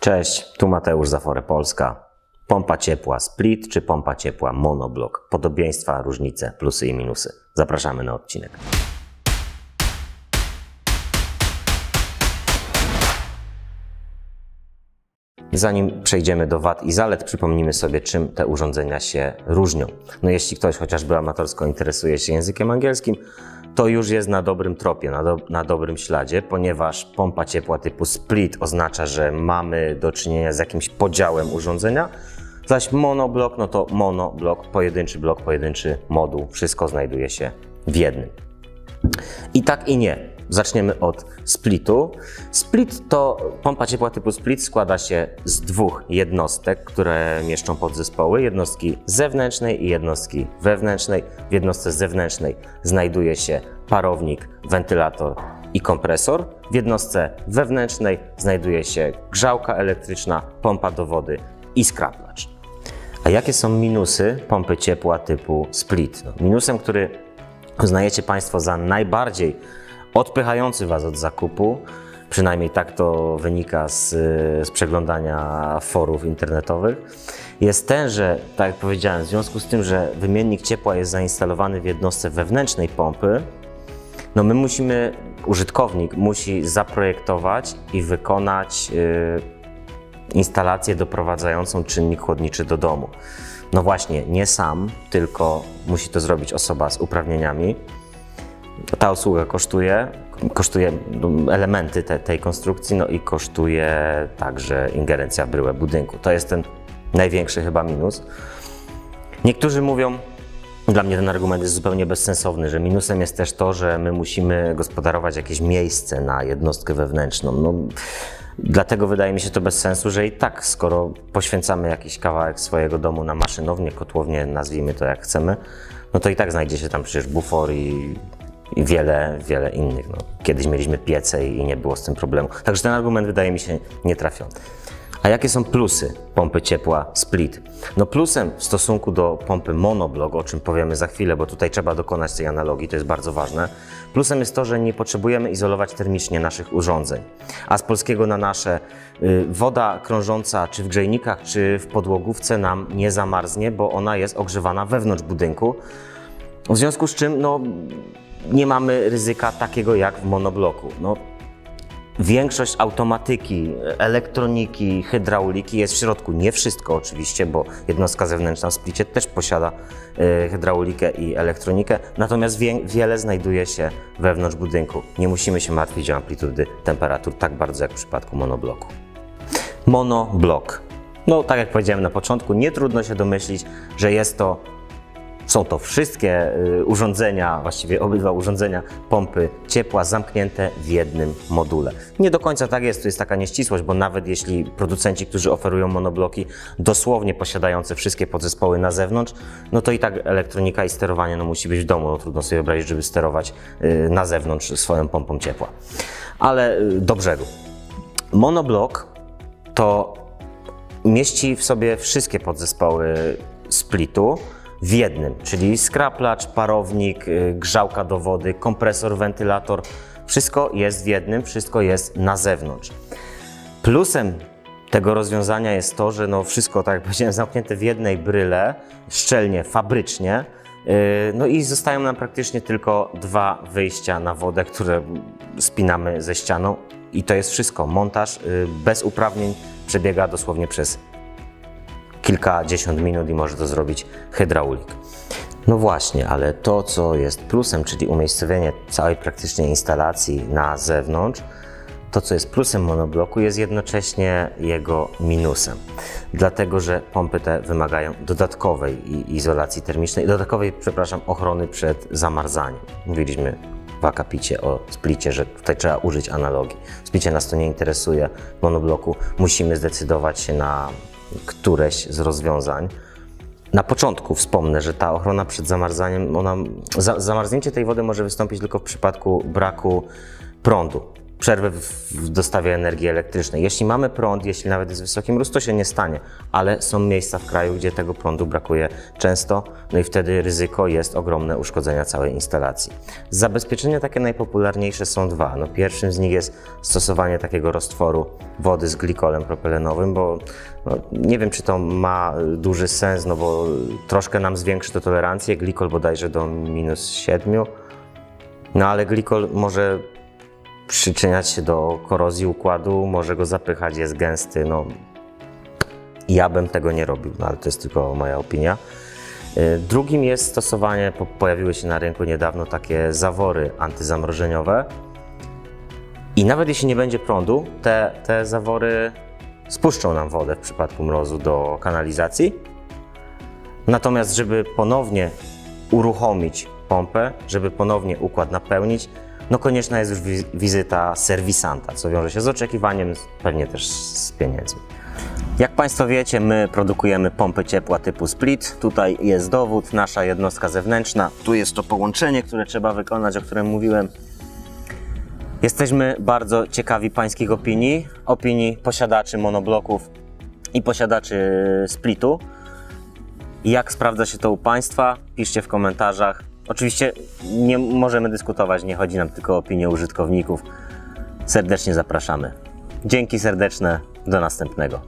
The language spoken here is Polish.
Cześć, tu Mateusz Zafore Polska. Pompa ciepła split czy pompa ciepła monoblok? Podobieństwa, różnice, plusy i minusy. Zapraszamy na odcinek. Zanim przejdziemy do wad i zalet, przypomnimy sobie, czym te urządzenia się różnią. No jeśli ktoś chociażby amatorsko interesuje się językiem angielskim, to już jest na dobrym tropie, na, do, na dobrym śladzie, ponieważ pompa ciepła typu split oznacza, że mamy do czynienia z jakimś podziałem urządzenia, zaś monoblok, no to monoblok, pojedynczy blok, pojedynczy moduł, wszystko znajduje się w jednym. I tak i nie. Zaczniemy od splitu. Split to pompa ciepła typu split składa się z dwóch jednostek, które mieszczą podzespoły. Jednostki zewnętrznej i jednostki wewnętrznej. W jednostce zewnętrznej znajduje się parownik, wentylator i kompresor. W jednostce wewnętrznej znajduje się grzałka elektryczna, pompa do wody i skraplacz. A jakie są minusy pompy ciepła typu split? No, minusem, który uznajecie Państwo za najbardziej odpychający Was od zakupu, przynajmniej tak to wynika z, z przeglądania forów internetowych, jest ten, że, tak jak powiedziałem, w związku z tym, że wymiennik ciepła jest zainstalowany w jednostce wewnętrznej pompy, no my musimy, użytkownik musi zaprojektować i wykonać yy, instalację doprowadzającą czynnik chłodniczy do domu. No właśnie, nie sam, tylko musi to zrobić osoba z uprawnieniami. Ta usługa kosztuje, kosztuje elementy te, tej konstrukcji, no i kosztuje także ingerencja w bryłę budynku. To jest ten największy chyba minus. Niektórzy mówią, dla mnie ten argument jest zupełnie bezsensowny, że minusem jest też to, że my musimy gospodarować jakieś miejsce na jednostkę wewnętrzną. No, dlatego wydaje mi się to bez sensu, że i tak, skoro poświęcamy jakiś kawałek swojego domu na maszynownię, kotłownię, nazwijmy to jak chcemy, no to i tak znajdzie się tam przecież bufor i i wiele, wiele innych. No, kiedyś mieliśmy piece i nie było z tym problemu. Także ten argument wydaje mi się nietrafiony. A jakie są plusy pompy ciepła split? No plusem w stosunku do pompy monoblok, o czym powiemy za chwilę, bo tutaj trzeba dokonać tej analogii, to jest bardzo ważne. Plusem jest to, że nie potrzebujemy izolować termicznie naszych urządzeń. A z polskiego na nasze y, woda krążąca czy w grzejnikach, czy w podłogówce nam nie zamarznie, bo ona jest ogrzewana wewnątrz budynku. W związku z czym no, nie mamy ryzyka takiego jak w monobloku. No, większość automatyki, elektroniki, hydrauliki jest w środku. Nie wszystko oczywiście, bo jednostka zewnętrzna w splicie też posiada y, hydraulikę i elektronikę, natomiast wie, wiele znajduje się wewnątrz budynku. Nie musimy się martwić o amplitudy temperatur tak bardzo jak w przypadku monobloku. Monoblok. No, tak jak powiedziałem na początku, nie trudno się domyślić, że jest to są to wszystkie y, urządzenia, właściwie obydwa urządzenia pompy ciepła zamknięte w jednym module. Nie do końca tak jest, to jest taka nieścisłość, bo nawet jeśli producenci, którzy oferują monobloki dosłownie posiadające wszystkie podzespoły na zewnątrz, no to i tak elektronika i sterowanie no, musi być w domu. No, trudno sobie wyobrazić, żeby sterować y, na zewnątrz swoją pompą ciepła. Ale y, do brzegu. Monoblok to mieści w sobie wszystkie podzespoły splitu, w jednym, czyli skraplacz, parownik, y, grzałka do wody, kompresor, wentylator. Wszystko jest w jednym, wszystko jest na zewnątrz. Plusem tego rozwiązania jest to, że no wszystko, tak jak powiedziałem, zamknięte w jednej bryle, szczelnie, fabrycznie. Y, no i zostają nam praktycznie tylko dwa wyjścia na wodę, które spinamy ze ścianą i to jest wszystko. Montaż y, bez uprawnień przebiega dosłownie przez kilkadziesiąt minut i może to zrobić hydraulik. No właśnie, ale to, co jest plusem, czyli umiejscowienie całej praktycznie instalacji na zewnątrz, to, co jest plusem monobloku, jest jednocześnie jego minusem. Dlatego, że pompy te wymagają dodatkowej izolacji termicznej, dodatkowej, przepraszam, ochrony przed zamarzaniem. Mówiliśmy w akapicie o splicie, że tutaj trzeba użyć analogii. Splicie nas to nie interesuje, monobloku musimy zdecydować się na któreś z rozwiązań. Na początku wspomnę, że ta ochrona przed zamarzaniem, ona, za, zamarznięcie tej wody może wystąpić tylko w przypadku braku prądu. Przerwę w w dostawie energii elektrycznej. Jeśli mamy prąd, jeśli nawet jest wysoki mróz, to się nie stanie, ale są miejsca w kraju, gdzie tego prądu brakuje często, no i wtedy ryzyko jest ogromne uszkodzenia całej instalacji. Zabezpieczenia takie najpopularniejsze są dwa. No, pierwszym z nich jest stosowanie takiego roztworu wody z glikolem propelenowym, bo no, nie wiem, czy to ma duży sens, no bo troszkę nam zwiększy to tolerancję, glikol bodajże do minus 7, no ale glikol może przyczyniać się do korozji układu, może go zapychać, jest gęsty. No, ja bym tego nie robił, no, ale to jest tylko moja opinia. Y, Drugim jest stosowanie, po- pojawiły się na rynku niedawno takie zawory antyzamrożeniowe. I nawet jeśli nie będzie prądu, te, te zawory spuszczą nam wodę w przypadku mrozu do kanalizacji. Natomiast, żeby ponownie uruchomić pompę, żeby ponownie układ napełnić, no konieczna jest już wi- wizyta serwisanta, co wiąże się z oczekiwaniem, pewnie też z pieniędzmi. Jak Państwo wiecie, my produkujemy pompy ciepła typu split. Tutaj jest dowód, nasza jednostka zewnętrzna. Tu jest to połączenie, które trzeba wykonać, o którym mówiłem. Jesteśmy bardzo ciekawi Pańskich opinii, opinii posiadaczy monobloków i posiadaczy splitu. Jak sprawdza się to u Państwa? Piszcie w komentarzach. Oczywiście nie możemy dyskutować, nie chodzi nam tylko o opinię użytkowników. Serdecznie zapraszamy. Dzięki serdeczne, do następnego.